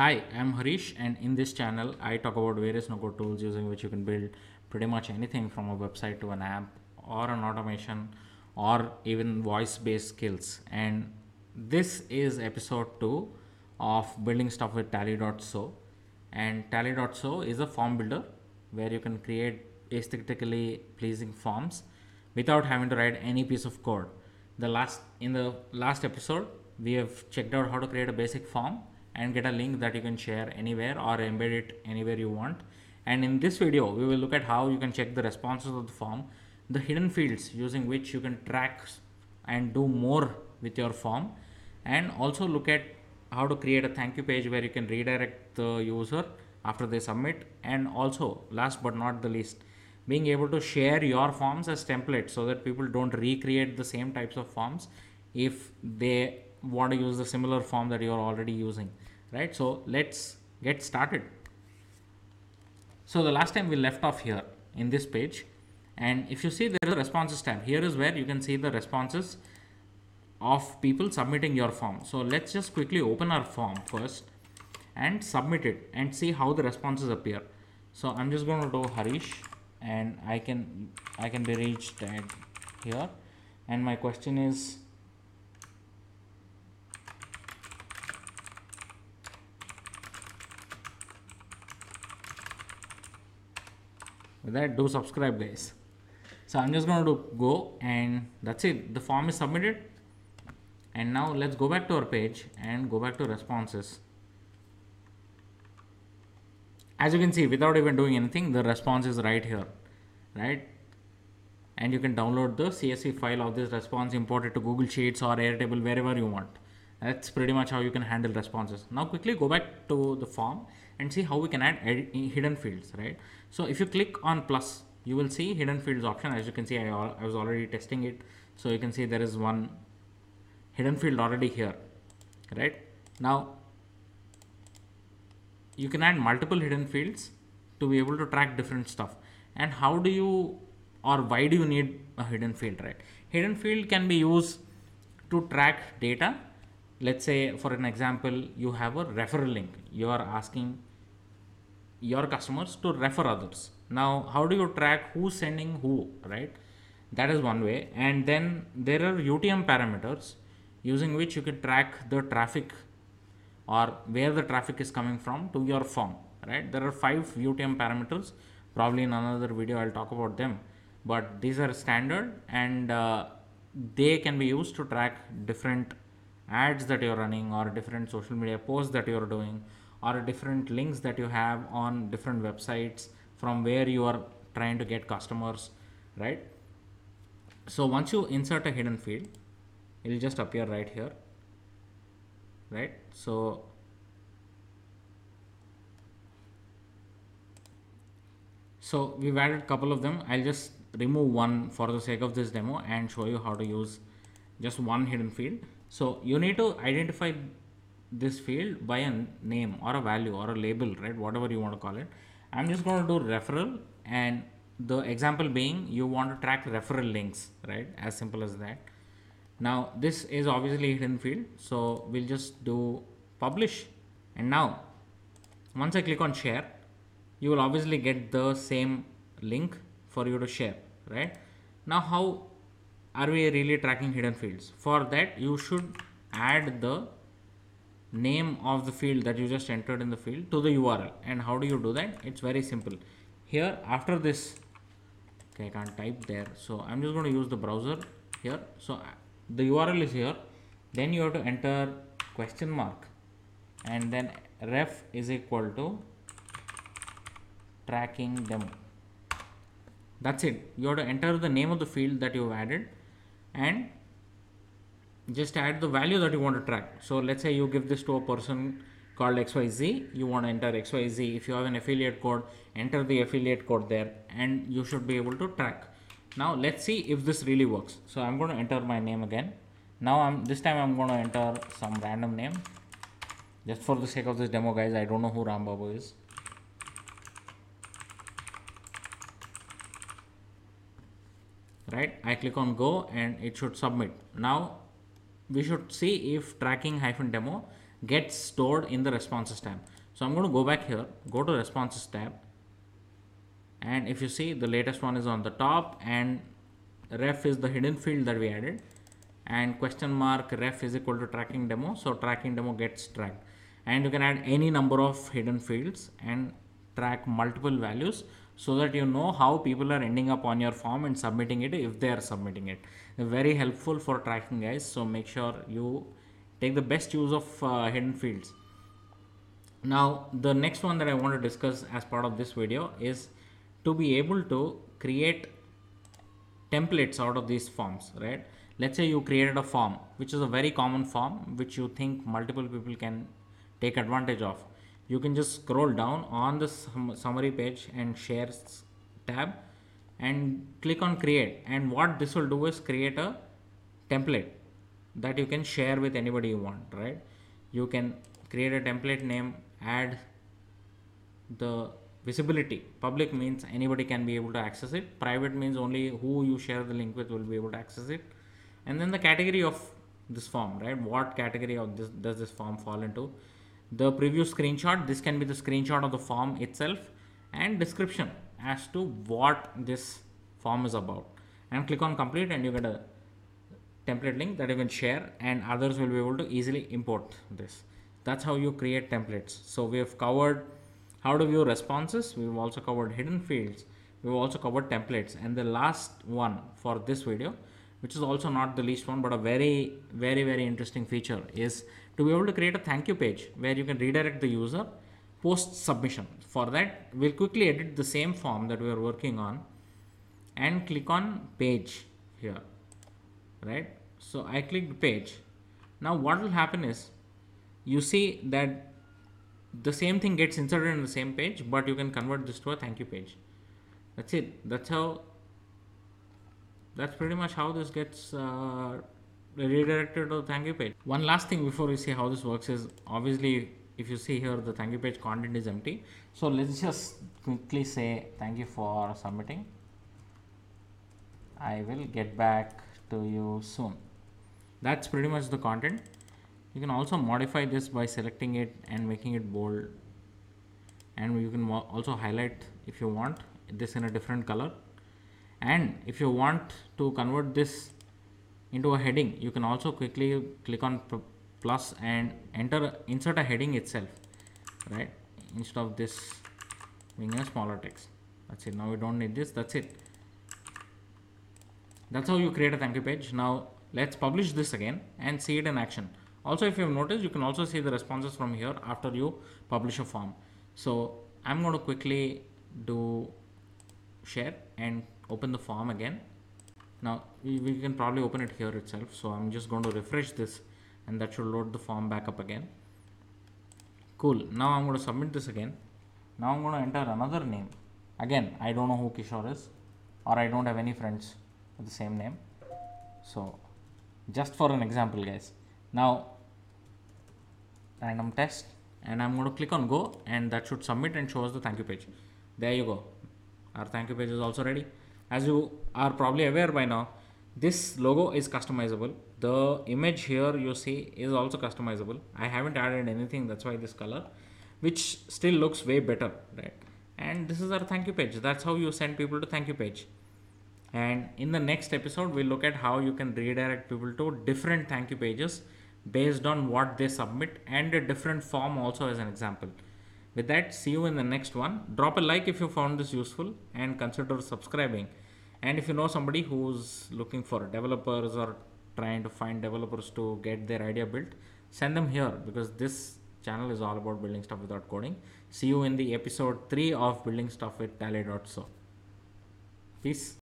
Hi, I'm Harish, and in this channel, I talk about various no-code tools using which you can build pretty much anything from a website to an app or an automation or even voice-based skills. And this is episode two of building stuff with Tally.so. And Tally.so is a form builder where you can create aesthetically pleasing forms without having to write any piece of code. The last in the last episode, we have checked out how to create a basic form and get a link that you can share anywhere or embed it anywhere you want. And in this video, we will look at how you can check the responses of the form, the hidden fields using which you can track and do more with your form, and also look at how to create a thank you page where you can redirect the user after they submit. And also, last but not the least, being able to share your forms as templates so that people don't recreate the same types of forms if they want to use the similar form that you're already using right? So let's get started. So the last time we left off here in this page and if you see there is a responses tab. Here is where you can see the responses of people submitting your form. So let's just quickly open our form first and submit it and see how the responses appear. So i'm just going to do harish and i can i can be reached at here. And my question is with that do subscribe guys. So i'm just going to go and that's it. The form is submitted. And now let's go back to our page and go back to responses. As you can see without even doing anything the response is right here right? And you can download the csv file of this response import it to google sheets or airtable wherever you want. That's pretty much how you can handle responses. Now quickly go back to the form and see how we can add hidden fields right? So if you click on plus you will see hidden fields option. As you can see I, I was already testing it. So you can see there is one hidden field already here right? Now you can add multiple hidden fields to be able to track different stuff. And how do you or why do you need a hidden field right? Hidden field can be used to track data. Let's say for an example you have a referral link. You are asking your customers to refer others. Now how do you track who's sending who right? That is one way. And then there are utm parameters using which you can track the traffic or where the traffic is coming from to your form right? There are five utm parameters. Probably in another video i'll talk about them. But these are standard and uh, they can be used to track different ads that you're running or different social media posts that you're doing or different links that you have on different websites from where you are trying to get customers right? So once you insert a hidden field it will just appear right here right? So so we've added a couple of them. I'll just remove one for the sake of this demo and show you how to use just one hidden field. So you need to identify this field by a name or a value or a label right? Whatever you want to call it. I'm just going to do referral and the example being you want to track referral links right? As simple as that. Now this is obviously hidden field so we'll just do publish. And now once i click on share you will obviously get the same link for you to share right? Now how are we really tracking hidden fields? For that you should add the name of the field that you just entered in the field to the url and how do you do that? It's very simple. Here after this okay i can't type there. So i'm just going to use the browser here. So uh, the url is here. Then you have to enter question mark. And then ref is equal to tracking demo. That's it. You have to enter the name of the field that you've added. And just add the value that you want to track. So let's say you give this to a person called xyz you want to enter xyz if you have an affiliate code enter the affiliate code there and you should be able to track. Now let's see if this really works. So i'm going to enter my name again. Now i'm this time i'm going to enter some random name. Just for the sake of this demo guys i don't know who rambabu is. Right? I click on go and it should submit. Now we should see if tracking hyphen demo gets stored in the responses tab. So I'm going to go back here, go to responses tab. And if you see the latest one is on the top and ref is the hidden field that we added and question mark ref is equal to tracking demo. So tracking demo gets tracked and you can add any number of hidden fields and track multiple values so that you know how people are ending up on your form and submitting it if they are submitting it. Very helpful for tracking guys. So make sure you take the best use of uh, hidden fields. Now the next one that I want to discuss as part of this video is to be able to create templates out of these forms, right? Let's say you created a form, which is a very common form, which you think multiple people can take advantage of you can just scroll down on the sum summary page and shares tab and click on create. And what this will do is create a template that you can share with anybody you want right? You can create a template name add the visibility. Public means anybody can be able to access it. Private means only who you share the link with will be able to access it. And then the category of this form right? What category of this does this form fall into the preview screenshot. This can be the screenshot of the form itself and description as to what this form is about. And click on complete and you get a template link that you can share and others will be able to easily import this. That's how you create templates. So we have covered how to view responses. We've also covered hidden fields. We've also covered templates. And the last one for this video which is also not the least one but a very very very interesting feature is to be able to create a thank you page where you can redirect the user post submission. For that, we'll quickly edit the same form that we are working on and click on page here, right? So I clicked page. Now what will happen is you see that the same thing gets inserted in the same page, but you can convert this to a thank you page. That's it. That's how. That's pretty much how this gets uh, redirected to the thank you page. One last thing before we see how this works is obviously if you see here the thank you page content is empty. So let's just quickly say thank you for submitting. I will get back to you soon. That's pretty much the content. You can also modify this by selecting it and making it bold. And you can also highlight if you want this in a different color. And if you want to convert this into a heading you can also quickly click on plus and enter insert a heading itself right? Instead of this being a smaller text. That's it. Now we don't need this. That's it. That's how you create a thank you page. Now let's publish this again and see it in action. Also if you've noticed you can also see the responses from here after you publish a form. So i'm going to quickly do share and open the form again. Now we, can probably open it here itself so I'm just going to refresh this and that should load the form back up again. Cool. Now I'm going to submit this again. Now I'm going to enter another name. Again I don't know who Kishore is or I don't have any friends with the same name. So just for an example guys. Now random test and I'm going to click on go and that should submit and show us the thank you page. There you go. Our thank you page is also ready as you are probably aware by now this logo is customizable. The image here you see is also customizable. I haven't added anything that's why this color which still looks way better right? And this is our thank you page. That's how you send people to thank you page. And in the next episode we'll look at how you can redirect people to different thank you pages based on what they submit and a different form also as an example with that, see you in the next one. Drop a like if you found this useful and consider subscribing. And if you know somebody who's looking for developers or trying to find developers to get their idea built, send them here because this channel is all about building stuff without coding. See you in the episode 3 of Building Stuff with Tally.so. Peace.